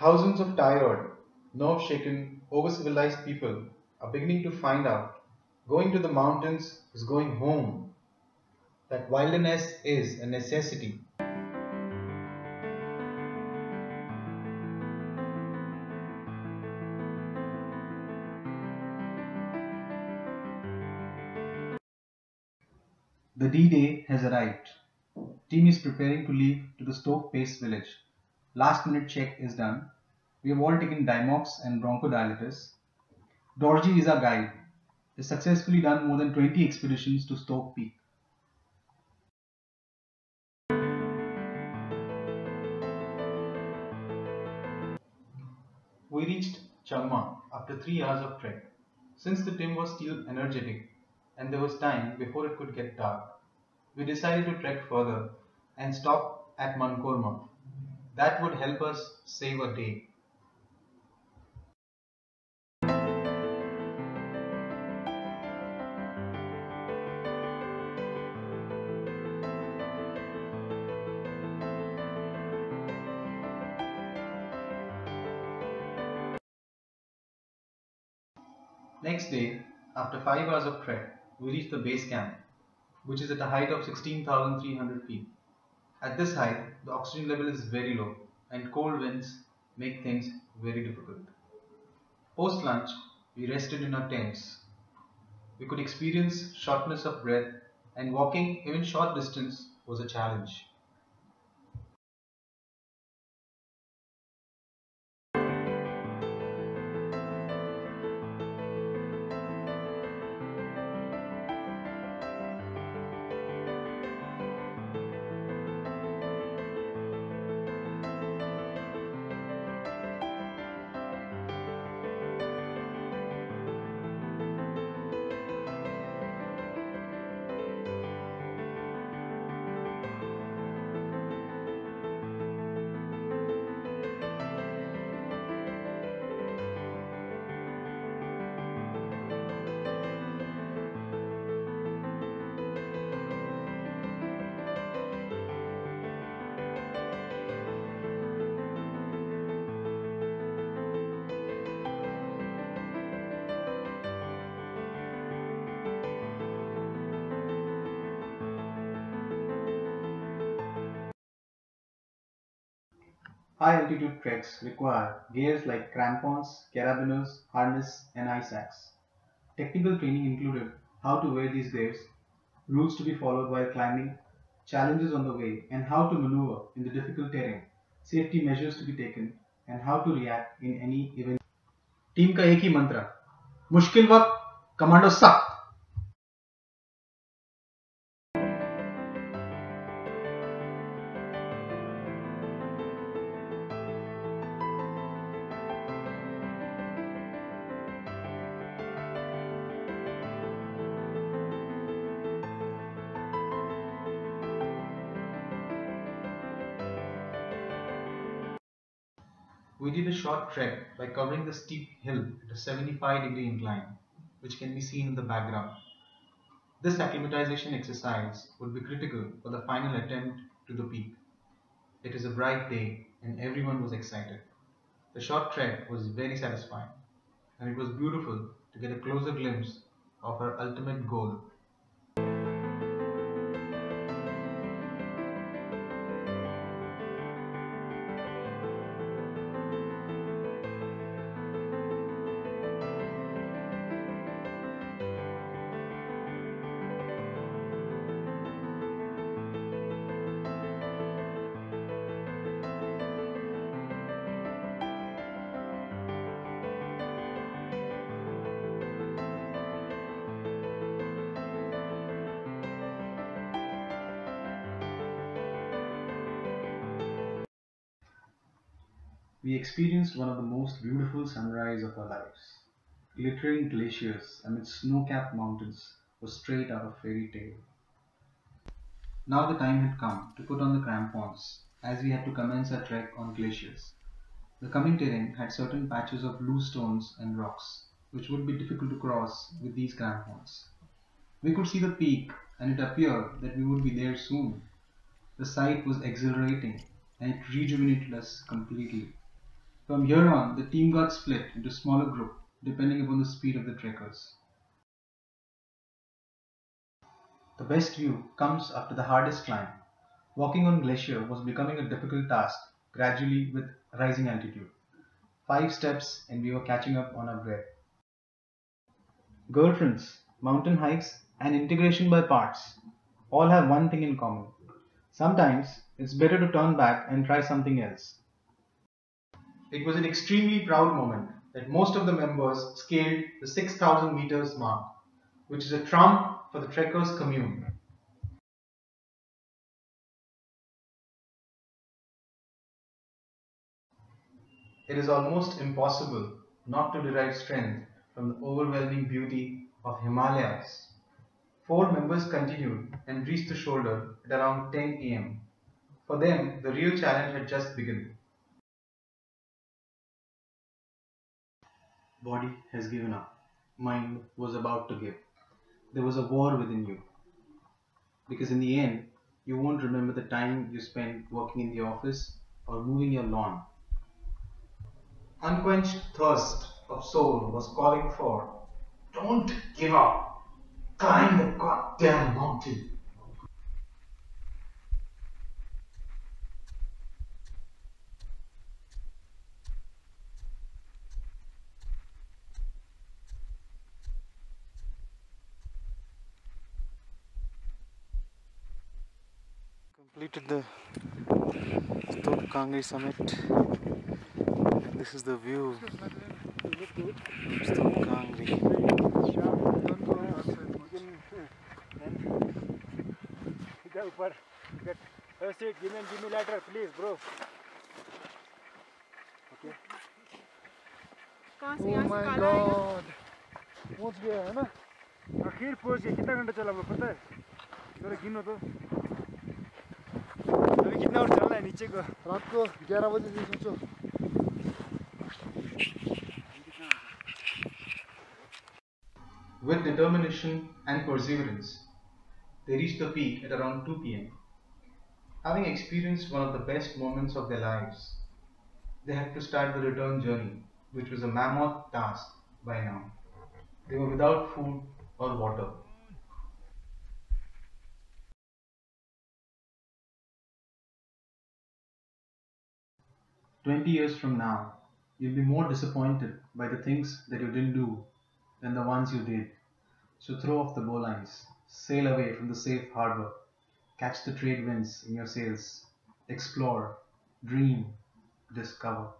Thousands of tired, nerve shaken, over civilized people are beginning to find out going to the mountains is going home, that wilderness is a necessity. The D-Day has arrived. Team is preparing to leave to the Stok Pace village. Last minute check is done. We have all taken Diamox and bronchodilators. Dorji is our guide. He successfully done more than 20 expeditions to Stok Peak. We reached Changma after 3 hours of trek. Since the team was still energetic and there was time before it could get dark, we decided to trek further and stop at Mankorma. That would help us save a day. Next day, after 5 hours of trek, we reached the base camp, which is at a height of 16,300 feet. At this height, the oxygen level is very low and cold winds make things very difficult. Post lunch, we rested in our tents. We could experience shortness of breath and walking even short distance was a challenge. High altitude treks require gears like crampons, carabiners, harness, and ice axe. Technical training included how to wear these gears, rules to be followed while climbing, challenges on the way, and how to maneuver in the difficult terrain, safety measures to be taken, and how to react in any event. Team का एक ही मंत्र मुश्किल वक्त commando सख्त We did a short trek by covering the steep hill at a 75 degree incline, which can be seen in the background. This acclimatization exercise would be critical for the final attempt to the peak. It is a bright day and everyone was excited. The short trek was very satisfying and it was beautiful to get a closer glimpse of our ultimate goal we experienced one of the most beautiful sunrise of our lives. Glittering glaciers amidst snow-capped mountains was straight out of fairy tale. Now the time had come to put on the crampons as we had to commence our trek on glaciers. The coming terrain had certain patches of loose stones and rocks which would be difficult to cross with these crampons. We could see the peak and it appeared that we would be there soon. The sight was exhilarating and it rejuvenated us completely. From here on, the team got split into smaller groups depending upon the speed of the trekkers. The best view comes after the hardest climb. Walking on glacier was becoming a difficult task gradually with rising altitude. Five steps and we were catching up on our breath. Girlfriends, mountain hikes and integration by parts all have one thing in common. Sometimes it's better to turn back and try something else. It was an extremely proud moment that most of the members scaled the 6000 meters mark, which is a trump for the trekkers commune. It is almost impossible not to derive strength from the overwhelming beauty of Himalayas. Four members continued and reached the shoulder at around 10 am. For them, the real challenge had just begun. Body has given up. Mind was about to give. There was a war within you. Because in the end, you won't remember the time you spent working in the office or mowing your lawn. Unquenched thirst of soul was calling for, don't give up. Climb the goddamn mountain. completed the Stok Kangri summit. This is the view of Kangri. Oh my god. What's going on? How many hours did you get? How many hours did you get? How many hours did you get? कितना और चलना है नीचे को रात को ग्यारह बजे से सोचो With determination and perseverance, they reached the peak at around 2 pm. Having experienced one of the best moments of their lives, they had to start the return journey, which was a mammoth task by now. They were without food or water. Twenty years from now, you'll be more disappointed by the things that you didn't do than the ones you did. So throw off the bowlines, sail away from the safe harbor, catch the trade winds in your sails, explore, dream, discover.